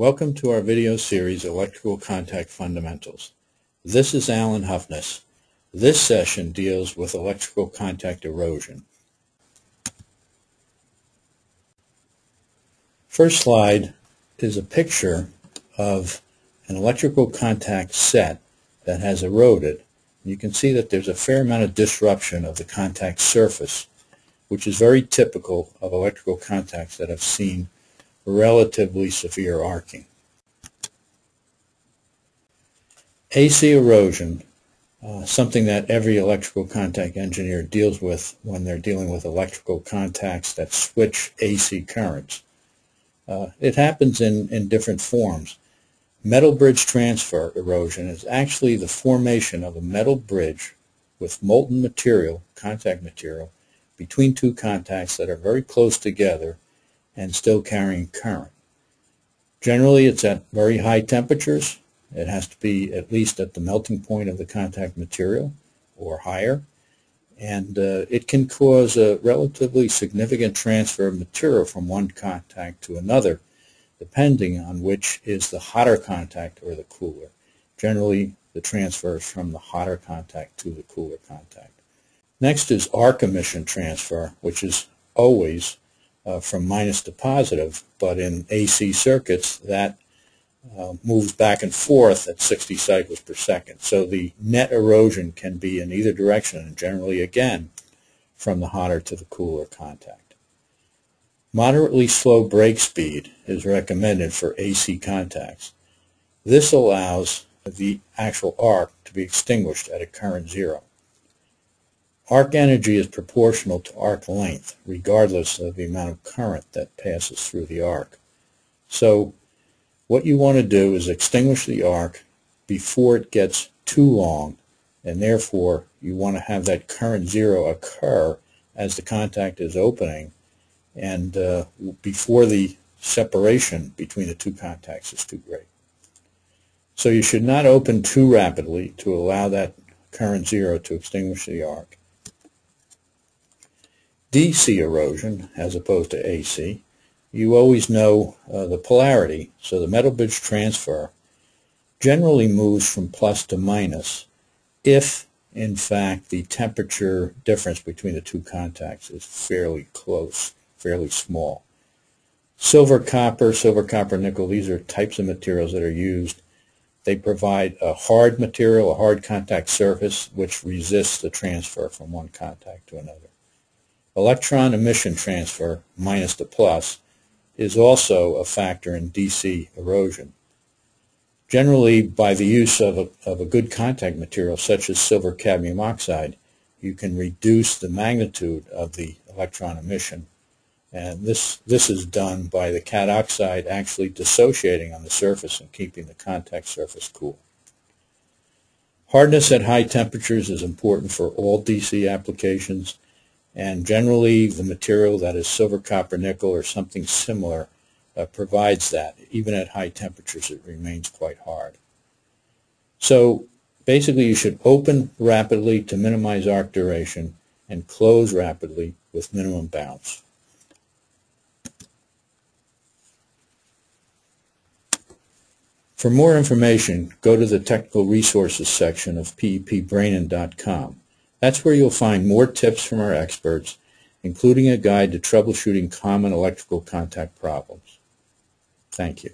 Welcome to our video series, Electrical Contact Fundamentals. This is Alan Huffness. This session deals with electrical contact erosion. First slide is a picture of an electrical contact set that has eroded. You can see that there's a fair amount of disruption of the contact surface, which is very typical of electrical contacts that have seen relatively severe arcing. AC erosion, uh, something that every electrical contact engineer deals with when they're dealing with electrical contacts that switch AC currents. Uh, it happens in, in different forms. Metal bridge transfer erosion is actually the formation of a metal bridge with molten material, contact material, between two contacts that are very close together and still carrying current. Generally, it's at very high temperatures. It has to be at least at the melting point of the contact material or higher. And uh, it can cause a relatively significant transfer of material from one contact to another, depending on which is the hotter contact or the cooler. Generally, the transfer is from the hotter contact to the cooler contact. Next is arc emission transfer, which is always uh, from minus to positive, but in AC circuits that uh, moves back and forth at 60 cycles per second. So the net erosion can be in either direction and generally again from the hotter to the cooler contact. Moderately slow break speed is recommended for AC contacts. This allows the actual arc to be extinguished at a current zero. Arc energy is proportional to arc length, regardless of the amount of current that passes through the arc. So what you want to do is extinguish the arc before it gets too long, and therefore you want to have that current zero occur as the contact is opening and uh, before the separation between the two contacts is too great. So you should not open too rapidly to allow that current zero to extinguish the arc. DC erosion, as opposed to AC, you always know uh, the polarity. So the metal bridge transfer generally moves from plus to minus if, in fact, the temperature difference between the two contacts is fairly close, fairly small. Silver copper, silver copper nickel, these are types of materials that are used. They provide a hard material, a hard contact surface, which resists the transfer from one contact to another. Electron emission transfer, minus to plus, is also a factor in DC erosion. Generally, by the use of a, of a good contact material such as silver cadmium oxide, you can reduce the magnitude of the electron emission. And this, this is done by the cad oxide actually dissociating on the surface and keeping the contact surface cool. Hardness at high temperatures is important for all DC applications and generally the material that is silver, copper, nickel, or something similar uh, provides that. Even at high temperatures, it remains quite hard. So basically, you should open rapidly to minimize arc duration and close rapidly with minimum bounce. For more information, go to the Technical Resources section of pepbrainin.com. That's where you'll find more tips from our experts, including a guide to troubleshooting common electrical contact problems. Thank you.